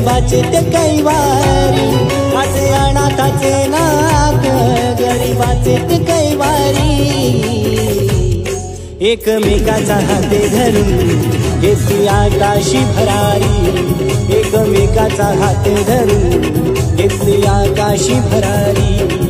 गरीबाचे ते कैवारी असे अनाथाचे नाक गरीबाचे ते कैवारी एकमेकाचा हाते धरून घेतली आकाशी भरारी. एकमेकाचा हाते धरून घेतली आकाशी भरारी.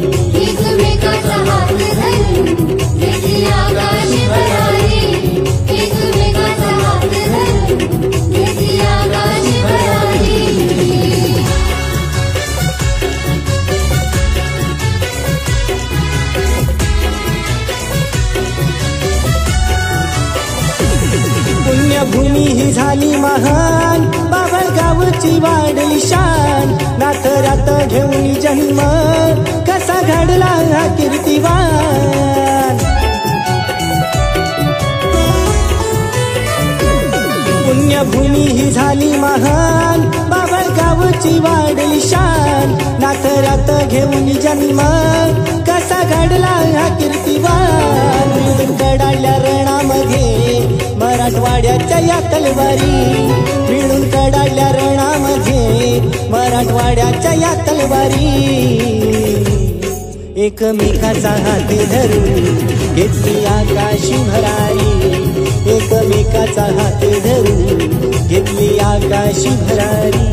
भूमी ही झाली महान. बाबळगावची वाढली शान. नाथरात घेऊन जन्म. कसा घडला हा कीर्तिवान. पुण्यभूमी ही झाली महान. बाबळगावची वाढली शान. नाथरात घेऊन जन्म. कसा घडला मराठवाड्याच्या या तलवारी मिळून कडाडल्या रणामध्ये मराठवाड्याच्या या तलवारी. एकमेकाचा हाती धरून घेतली आकाशी भरारी. एकमेकाचा हाती धरून घेतली आकाशी भरारी.